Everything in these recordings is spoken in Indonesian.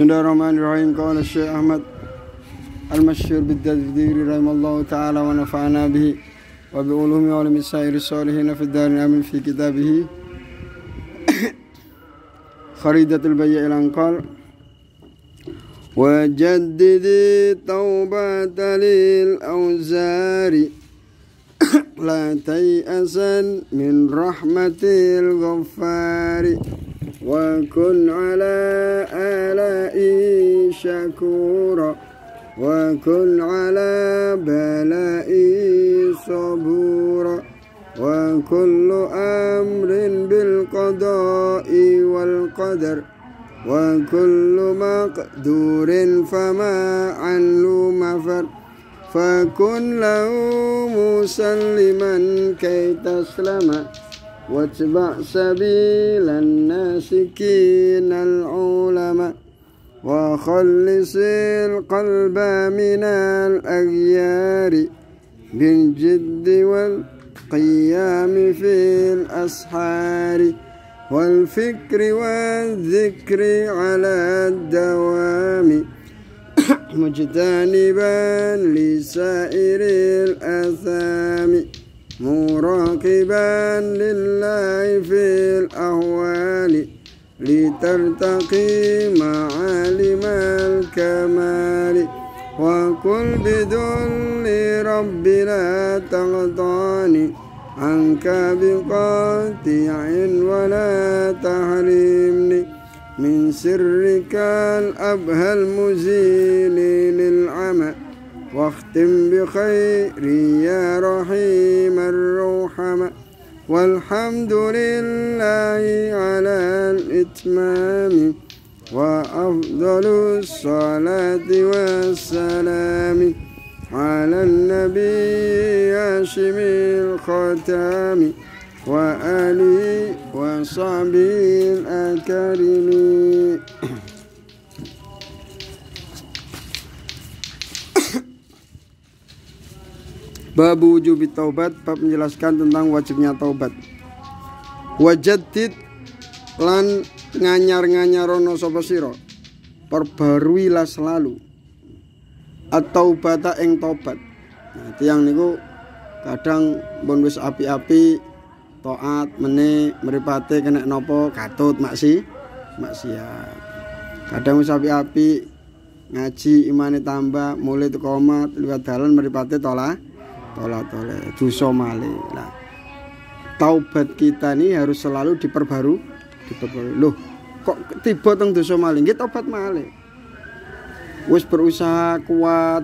بسم الله الرحمن الرحيم. قال الشيخ أحمد المشهور بالتدبير رحمه الله تعالى ونفعنا به وبعلوم وعلم سائر الصالحين في الدار الآمن في كتابه خريدة البيع الأنقال وجدد التوبة للأوزار. لا تيأسا من رحمة الغفار. وكن على آلائه شكورا. وكن على بلائه صبورا. وكل أمر بالقضاء والقدر. وكل مقدور فما عنه مفر. فكن له مسلما كي تسلم. واتبع سبيل الناسكين العلماء وخلص القلب من الأغيار بالجد والقيام في الأسحار والفكر والذكر على الدوام مجتنبا لسائر الآثام مراقبا لله في الأهوال لترتقي معالم الكمال. وقل بذل رب لا تغطاني عنك بقاطع ولا تحرمني. من سرك الأبهى المزيل للعمى واختم بخير يا رحيم الرحمة والحمد لله على الإتمام وأفضل الصلاة والسلام على النبي هاشم الختام وآله وصحبه الأكارم Bab wujub taubat bab menjelaskan tentang wajibnya taubat. Wajadid lan nganyar-nganyarono sapa sira. Perbaruilah selalu atau bata ing tobat. Nah, tiang niku kadang pun wis api-api taat mene mripate kena napa katut maksi maksiat. Kadang wis api-api ngaji imane tambah mulai teko omah liwat dalan mripate tolak tolak tolak dosa malih. Nah, taubat kita ini harus selalu diperbaru diperbaru. Loh, kok tiba teng dosa malih? Nggih tobat malih. Wis berusaha kuat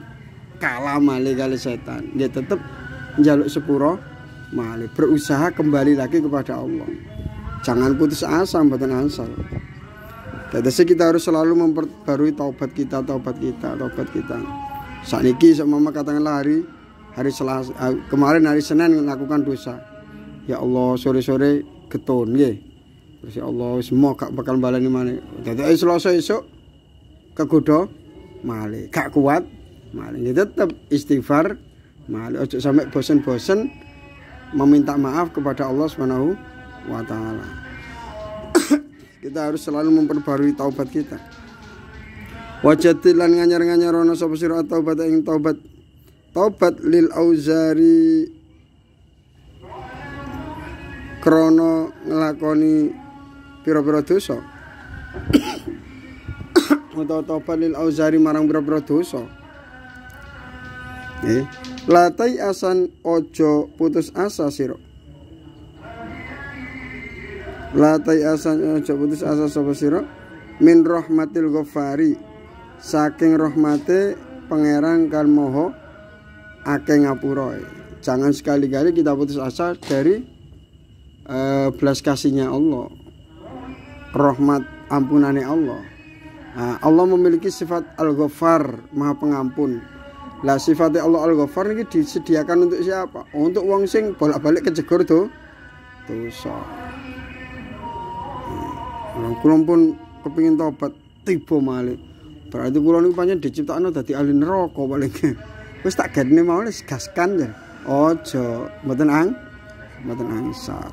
kalah malih kali setan. Nggih tetep njaluk sepuro malih. Berusaha kembali lagi kepada Allah. Jangan putus asa mboten asal. Jadi kita harus selalu memperbarui taubat kita, taubat kita, taubat kita. Saat ini sama katakanlah hari hari Selasa kemarin hari Senin melakukan dosa. Ya Allah sore-sore getun nggih. Terus ya Allah semua gak bakal balani mana. Dadi Selasa esuk kegoda malih. Gak kuat malih. Ya tetap istighfar malih ojo sampai bosen-bosen meminta maaf kepada Allah Subhanahu wa taala. kita harus selalu memperbarui taubat kita. Wajatilan nganyar-nganyarono sapa sira taubat ing taubat taubat lil auzari krono ngelakoni pira-pira dosa. Utawa taubat lil auzari marang pira-pira dosa. Eh latai asan ojo putus asa sira. Latai asan ojo putus asa sapa sira? Min rahmatil ghafari. Saking rahmate pangeran kan moho akeh ngapura. Jangan sekali-kali kita putus asa dari uh, belas kasihnya Allah. Rahmat ampunane Allah. Nah, Allah memiliki sifat Al-Ghaffar, Maha Pengampun. Lah sifatnya Allah Al-Ghaffar ini disediakan untuk siapa? Untuk wong sing bolak-balik kecegur tuh dosa. Nah, kulon pun kepingin tobat tiba malih. Berarti kulon niku pancen diciptakno dadi ahli neraka paling. Wis tak gedene mau wis gaskan ya ojo mboten ang mboten angsal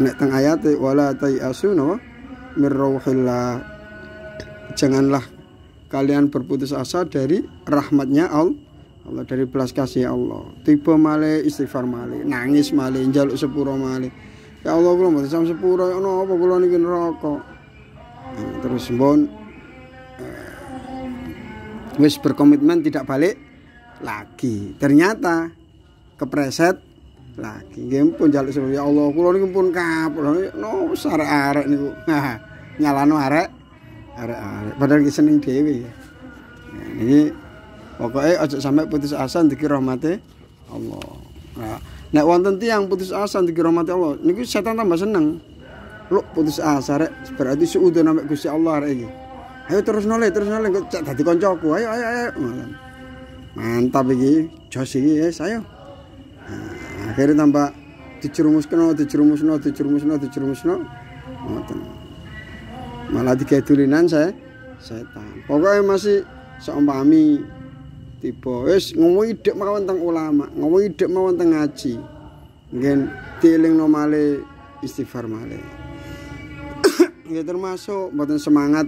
nek teng ayat wala tai asu no mir janganlah kalian berputus asa dari rahmatnya Allah Allah dari belas kasih Allah. Tiba male istighfar male nangis male jaluk sepuro male ya Allah kula mboten sam sepuro ya apa kula niki neraka? Nah, terus mbon eh, wis berkomitmen tidak balik lagi. Ternyata kepreset lagi. Nggih pun jaluk sepuro ya Allah kula niki pun kapul no arek-arek niku. Nyalano arek arek-arek padahal ki seneng dhewe. Nah, ini pokoknya aja sampai putus asa ndiki rahmate Allah. Nah, nek wonten tiyang putus asa ndiki rahmate Allah niku setan tambah seneng. Lu putus asa rek. Berarti suudah sampai Gusti Allah rek iki ayo terus noleh terus noleh cek dadi koncoku. Ayo ayo ayo. Mantap iki jos iki yes ayo. Nah, akhirnya tambah dicerumusno dicerumusno dicerumusno dicerumusno ngoten. Malah dikedulinan saya setan. Pokoknya masih seumpami tiba. Wis ngomong ide mawon tentang ulama ngomong ide mawon tentang ngaji. Ngen dieling nomale istighfar male ya termasuk mboten semangat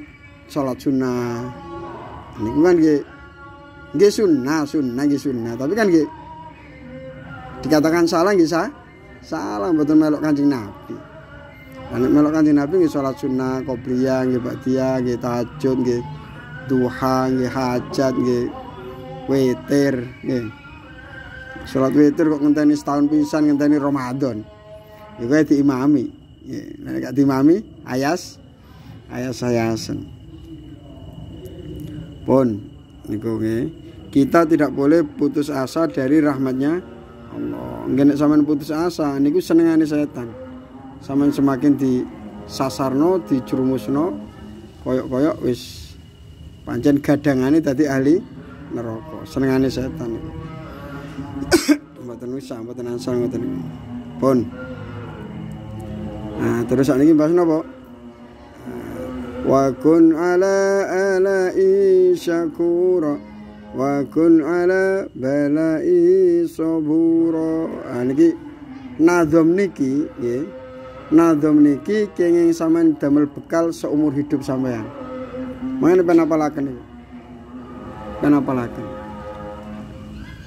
sholat sunnah ini kan nggih nggih sunnah sunnah nggih sunnah tapi kan nggih dikatakan salah nggih sah salah mboten melok kancing nabi Nek melok kancing nabi nggih sholat sunnah qobliyah nggih ba'diyah nggih tahajud nggih duha nggih hajat nggih witir nggih. Salat witir kok ngenteni setahun pisan ngenteni Ramadan. Iku diimami. Nggih, nek gak diimami ayas ayas ayasan. Pun niku. Kita tidak boleh putus asa dari rahmatnya Allah. Nggih nek sampean putus asa niku senengane setan. Sampean semakin di sasarno, dijerumusno koyok-koyok wis pancen gadangane tadi ahli neraka senengane setan mboten usah mboten asal ngoten pun nah terus sakniki bahas napa وكن على آلائي شكورا وكن على بلائي صبورا يعني نظم نيكي ya. nazom niki kenging sampean damel bekal seumur hidup sampean. Mangen ben apa laken? Ben apa laken?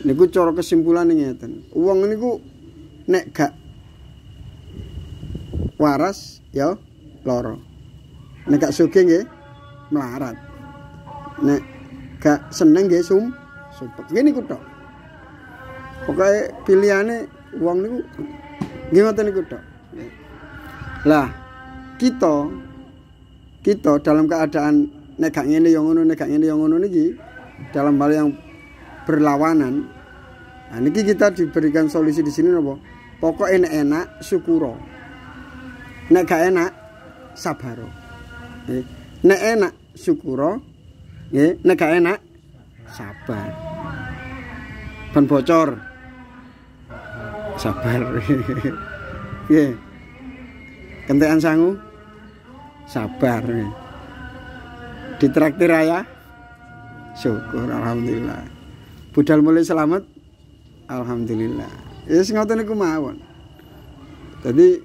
Niku cara kesimpulan ini ngeten. Wong niku nek gak waras ya loro. Nek gak sugih nggih melarat. Nek gak seneng nggih sum sumpek. Ngene niku tok. Pokoke pilihane uang niku nggih ngoten niku tok. Lah kita kita dalam keadaan nek gak ngene ya ngono nek gak ngene ya ngono niki dalam hal yang berlawanan nah ini kita diberikan solusi di sini nopo pokok enak enak syukuro nek gak enak sabaro nek enak syukuro nek gak enak sabar. Ban bocor. Sabar. Nggih. Kentekan sangu. Sabar. Ditraktir ayah. Syukur alhamdulillah. Budal mulai selamat. Alhamdulillah. Ya yes, ngoten niku mawon. Jadi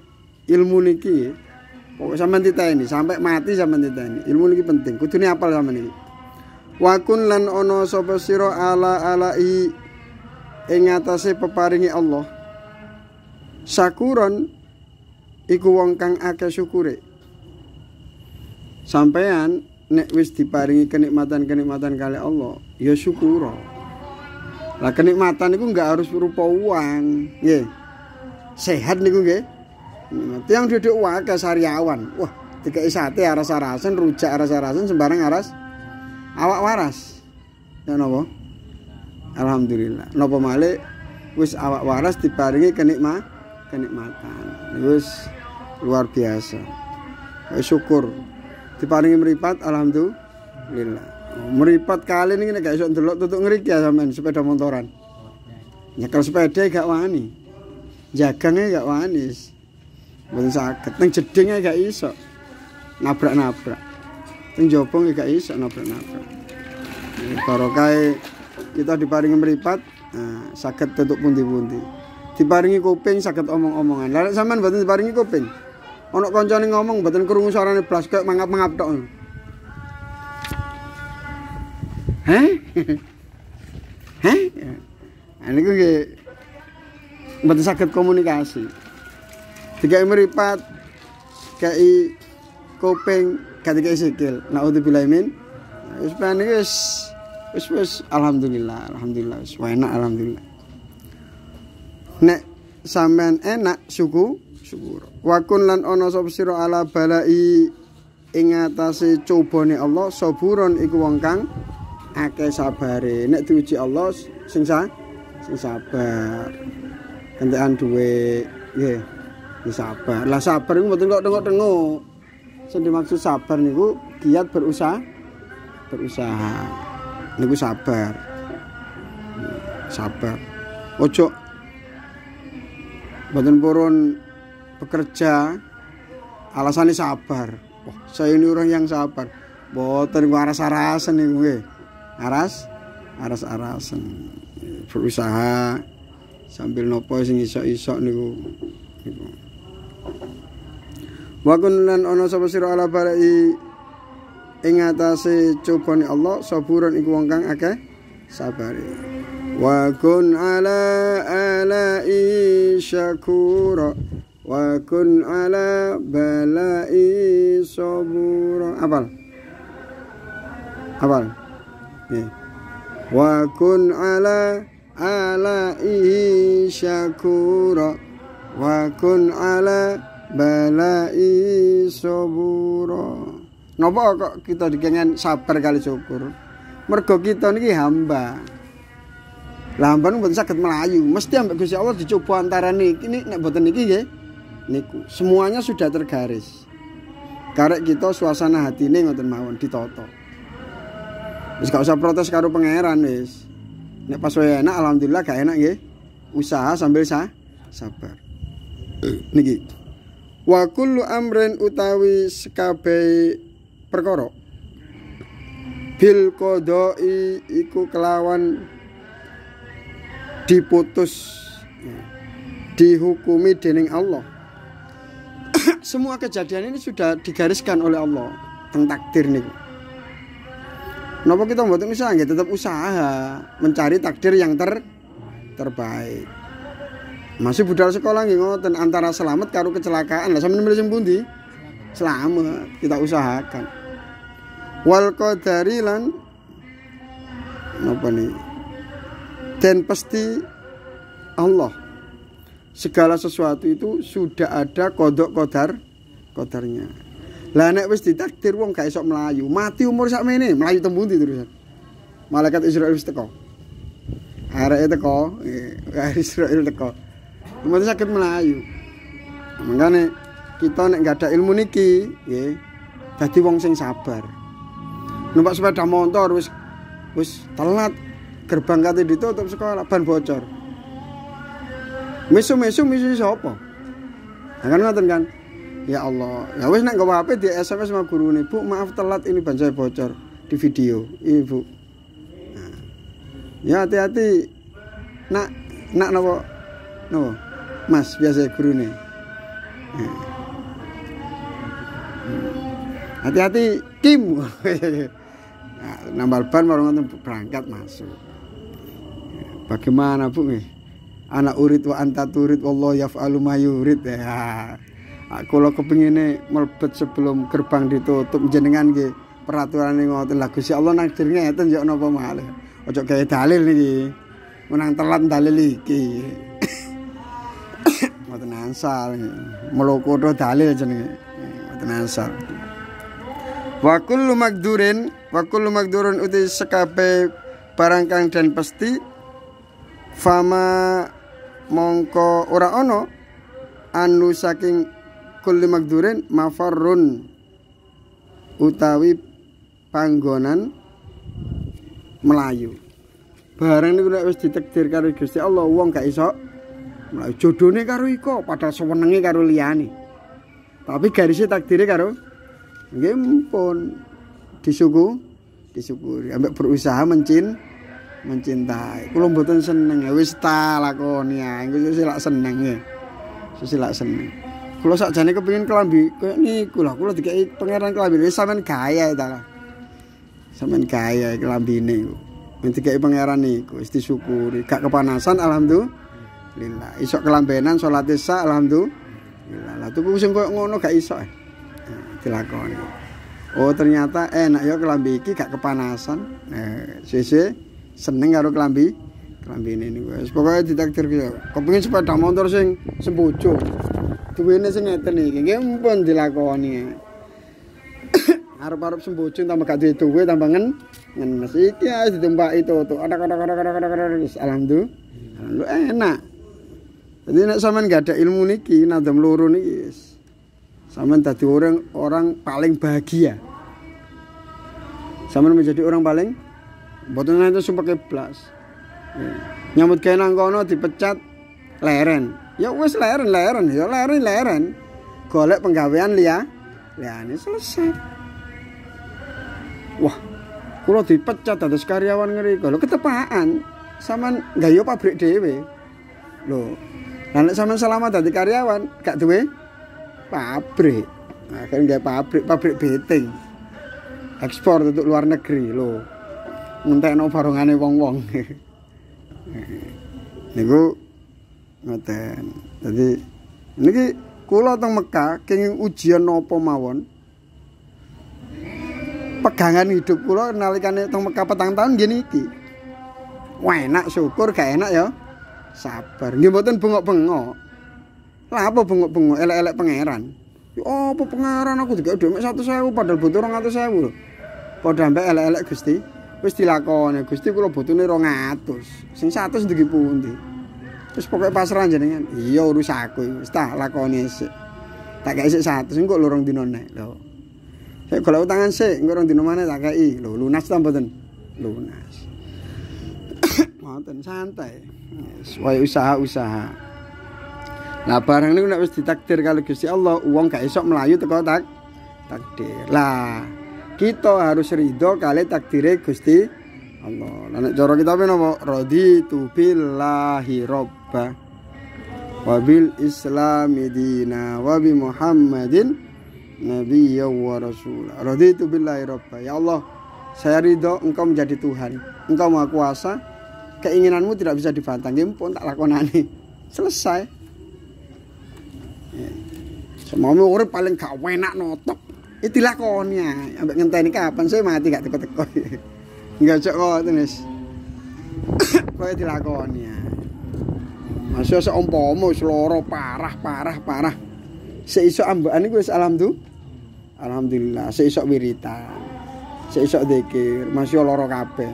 ilmu niki pokok sampean ini sampai mati sampean ini ilmu niki penting kudune apal sampean niki wakun lan ono sapa sira ala alai ing atase peparingi Allah sakuron iku wong kang akeh syukure sampean nek wis diparingi kenikmatan-kenikmatan kali Allah, ya syukur. Lah kenikmatan itu enggak harus berupa uang, nggih. Sehat niku nggih. Tiang duduk wae sariawan. Wah, dikai sate aras-arasan, rujak aras-arasan sembarang aras. Awak waras. Ya napa? Alhamdulillah. Napa malih wis awak waras diparingi kenikmat kenikmatan. Wis luar biasa. Syukur diparingi meripat alhamdulillah meripat kali ini gak iso ndelok tutuk ngriki ya sampean sepeda motoran nyekel sepeda gak wani jagangnya gak wani mboten saged. Ning jedinge gak iso. Nabrak-nabrak. Ning jopong gak iso nabrak-nabrak. Barokah kita diparingi meripat nah, saged tutuk pundi-pundi. Diparingi kuping saged omong-omongan. Lha sampean mboten diparingi kuping ana kancane ngomong mboten krungu suarane blas kaya mangap-mangap tok? Heh? Nah, niku nggih mboten saged komunikasi. Tiga meripat kai kuping ketika sikil. Naudzubillah min. Wis panik wis wis wis alhamdulillah, alhamdulillah wis enak alhamdulillah. Nek sampean enak syukur. Wa kun lan ana sapa sira ala balai ing atase Allah saburon iku wong kang akeh sabare. Nek diuji Allah sing sa sing sabar. Kentekan duwe nggih. Ya sabar. Lah sabar iku mboten kok tengok-tengok. Sing dimaksud sabar niku giat berusaha berusaha. Niku sabar. Sabar. Ojo mboten purun bekerja alasannya sabar. Wah, saya ini orang yang sabar. Boten gua aras-arasan nih gue. Aras aras-arasan. Berusaha sambil nopo sing iso-iso niku. Niku. Wa kun lan ana sapa sira ala barai ing atase cobane Allah saburan iku wong kang akeh sabare. Wa kun ala alai syakura wa kun ala balai sabura. Apal? Apal? Ya. Wa kun ala alai syakura wa kun ala balai sabura. Napa kok kita dikengen sabar kali syukur? Mergo kita niki hamba. Lah hamba mboten saged melayu, mesti ambek Gusti Allah dicoba antara niki nek nek mboten niki nggih niku. Semuanya sudah tergaris. Karek kita suasana hatine ngoten mawon ditata. Wis gak usah protes karo pangeran wis. Nek pas enak alhamdulillah gak enak nggih. Usaha sambil sa sabar. Niki. Wa kullu amrin utawi sekabe perkara. Bil qodoi iku kelawan diputus dihukumi dening Allah. Semua kejadian ini sudah digariskan oleh Allah tentang takdir nih Napa kita mboten usaha tetap usaha mencari takdir yang ter terbaik. Masih budal sekolah nggih ngoten antara selamat karo kecelakaan. Lah sampeyan milih sing pundi? Selamat, kita usahakan. Wal qadari napa nih? Dan pasti Allah segala sesuatu itu sudah ada kodok kodar kodarnya. Lah nek wis ditakdir wong gak iso melayu, mati umur sakmene, melayu tembundi terusan. Malaikat Israel wis teko. Areke teko, eh, Israel teko. Mboten sakit melayu. Makanya kita nek gak ada ilmu niki, nggih, dadi wong sing sabar. Numpak sepeda motor wis wis telat gerbang kate ditutup sekolah ban bocor. Mesu-mesu mesu sapa? Nah, kan ngoten kan? Ya Allah, ya wis nek gawe HP di SMS sama guru nih, Bu, maaf telat ini ban saya bocor di video. Ibu. Nah. Ya hati-hati. Nak nak nopo? Nopo? Mas biasa guru nih. Nah. Hati-hati Kim. nah, nambal ban baru berangkat masuk. Bagaimana Bu nih? Anak urit wa anta turid wallahu yaf'alu ma yurid ya. Kalau kepingin melebet sebelum gerbang ditutup jenengan nggih peraturan ini ngoten lah Gusti Allah nakdir ngeten yo napa malih. Ojo gawe dalil niki. Menang telat dalil iki. Mboten ansal. Melokotho dalil jenenge. Mboten ansal. Wa kullu magdurin wa kullu magdurun uti sekabe barang kang dan pasti fama mongko ora ono anu saking kulli magdurin mafarrun utawi panggonan melayu barang niku nek wis ditakdir karo Gusti Allah wong gak iso melayu jodone karo iko padahal sewenenge karo liyane. Tapi garisnya takdirnya karo nggih pun disuku disyukuri ambek berusaha mencin mencintai. Kula mboten seneng wis ta lakoni ae. Engko lak seneng ya lak seneng. Kula sakjane kepengin kelambi koyo niku lho, kula dikai pangeran kelambi wis sampean gaya ta. sampean kaya kelambine iku. Kayak pangeran niku wis disyukuri. Gak kepanasan alhamdulillah iso kelambenan salat isya alhamdulillah. Lah tuku sing koyo ngono gak iso eh. Nah, dilakoni. Oh ternyata enak ya kelambi iki gak kepanasan. Nah sese seneng karo kelambi kelambi ini wis pokoke ditakdir ya kepengin sepeda motor sing sembojo duwene sing ngeten iki nggih mumpun dilakoni. Arep-arep sembojo tambah gak duwe duwe tambah ngen ngenes. Iki ae ditumpaki toto ada ada ada ada ada ada alhamdulillah enak jadi nek sampean gak ada ilmu niki nadam loro niki sampean dadi orang orang paling bahagia. Sampean menjadi orang paling boten nanti sumpah keblas nyambut gawe nang kono dipecat leren. Ya wis leren leren. Ya leren leren. Golek penggawean liya liyane selesai. Wah kula dipecat dados karyawan ngriko lho ketepaan. Sampean gayo pabrik dhewe. Lho lah nek sampean selamat dadi karyawan gak duwe pabrik. Nah kan gawe pabrik pabrik beting ekspor untuk luar negeri lho. Ngentekno barongane wong-wong. Niku ngoten. Dadi niki kula teng Mekah kenging ujian napa mawon? Pegangan hidup kula nalikane teng Mekah petang tahun gini iki. Wah enak syukur gak enak ya. Sabar. Nggih mboten bengok-bengok. Lah apa bengok-bengok elek-elek pangeran. Ya apa pangeran aku dikek dhuwit 100.000 padahal butuh 200.000 lho. Padha mbek elek-elek Gusti. Wis dilakoni Gusti kula butuhne 200. Sing 100 ndiki pundi? Terus pokoknya pasrah jenengan. Iya urus aku wis tak lakoni sik. Tak kaya sik 100 engko lorong dino nek. Lho. Saya kalau utangan sih, enggak orang di mana tak kayak lo lunas tak betul, lunas. Ngoten santai. Sesuai usaha-usaha. Lah barang ini wis ditakdir kalau Gusti Allah, uang gak esok melayu teko tak takdir. Lah kita harus ridho kali takdire Gusti Allah. Lah nek cara kita napa? Raditu billahi robba wabil islami dina wabi Muhammadin Nabi wa rasul. Raditu billahi rabba. Ya Allah, saya ridho engkau menjadi Tuhan. Engkau Maha Kuasa. Keinginanmu tidak bisa dibantah. Nggih pun tak lakonani. Selesai. Ya. Semono urip paling gak enak notok. Itu dilakoni ya. Ambek ngenteni kapan saya mati gak teko-teko. Enggak cok kok tenis. Kok dilakoni ya. Masya seumpama seloro parah parah parah. Seisok ambaan iku wis alhamdulillah. Alhamdulillah, seisok wiritan. Seisok zikir, masih loro kabeh.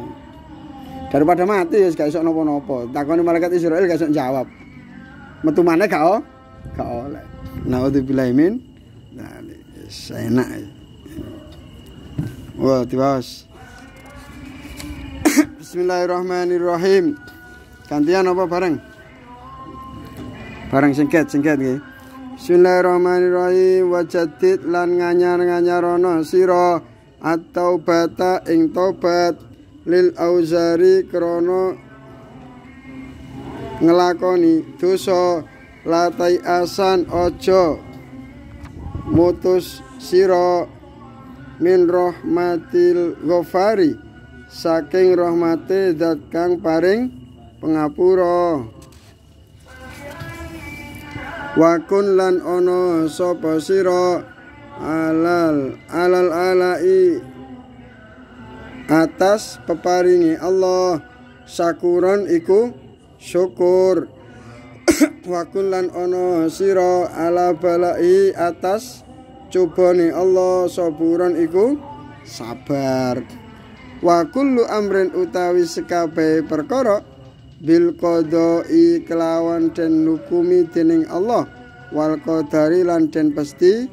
Daripada mati wis gak iso napa-napa. Takoni malaikat Israel gak iso jawab. Metu maneh gak oh? Gak oleh. Naudzubillahi min. Nah, enak. Wah, tiwas. Bismillahirrahmanirrahim. Gantian apa bareng? Bareng singkat, singkat nggih. Bismillahirrahmanirrahim wajadid lan nganyar-nganyarono sira at-taubata ing tobat lil auzari krana ngelakoni dosa latai asan ojo mutus sira min rahmatil ghafari saking rahmate zat kang paring pengapura. Wakun lan ono sapa sira? Alal alal alai atas peparingi Allah. Sakuron iku syukur. Wakun lan ono sira ala balai atas cobane Allah. Saburon iku sabar. Wa kullu amrin utawi sekabe perkara bil qada'i kelawan den hukumi dening Allah wal qadari lan den pasti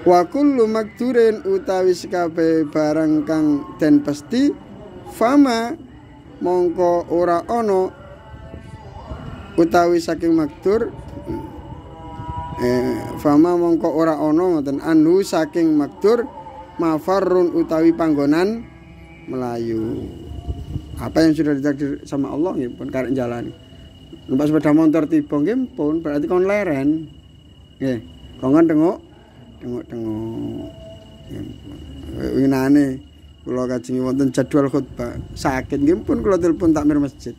wa kullu makdurin utawi sekabe barang kang den pasti fama mongko ora ono utawi saking makdur eh, fama mongko ora ono ngoten anu saking makdur mafarrun utawi panggonan melayu. Apa yang sudah ditakdir sama Allah nggih pun karek jalani numpak sepeda motor tiba nggih pun berarti kon leren. Nggih kon tengok tengok tengok winane kula kajengi wonten jadwal khutbah. Sakit. Nggih pun kula telepon takmir masjid.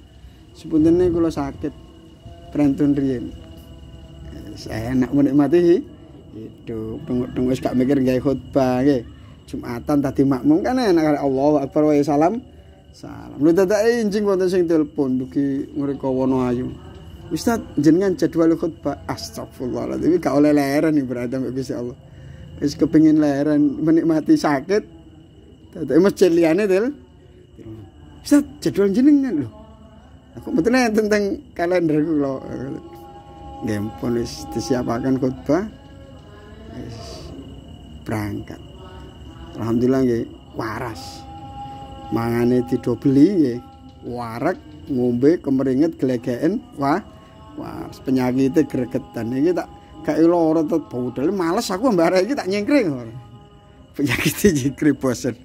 Sepuntene kula sakit. Prantun riyen? Saya enak menikmati itu wis gak mikir gawe khutbah nggih. Jumatan tadi makmum kan enak Allah Akbar wa salam. Salam. Lu dadak injing wonten sing telepon. Dugi ngreka wono ayu Ustaz jenengan jadwal khutbah? Astagfirullahaladzim. Gak oleh leren nih berada mbak Gusti Allah wis kepengin leren menikmati sakit. Dadak masjid liyane del Ustaz jadwal jenengan lho. Aku betulnya tentang kalender kula nggih pun wis disiapaken khutbah wis berangkat. Alhamdulillah nggih waras. Mangane didobeli nggih. Warak ngombe kemeringet glegeken. Wah Wah, penyakitnya gregetan. Iki tak kayak lara tet budal males aku mbare iki tak nyengkring. Penyakitnya jikri bosen.